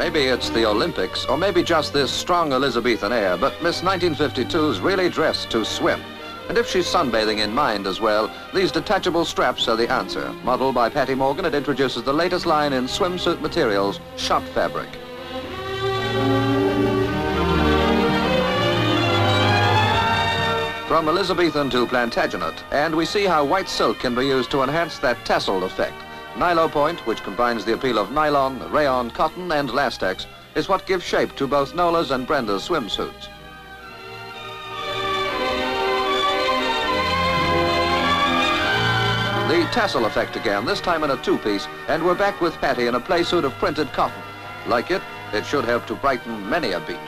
Maybe it's the Olympics, or maybe just this strong Elizabethan air, but Miss 1952's really dressed to swim. And if she's sunbathing in mind as well, these detachable straps are the answer. Modeled by Patty Morgan, it introduces the latest line in swimsuit materials, shot fabric. From Elizabethan to Plantagenet, and we see how white silk can be used to enhance that tassel effect. Nilo Point, which combines the appeal of nylon, rayon, cotton, and lastex, is what gives shape to both Nola's and Brenda's swimsuits. The tassel effect again, this time in a two-piece, and we're back with Patty in a play suit of printed cotton. Like it, it should help to brighten many a beach.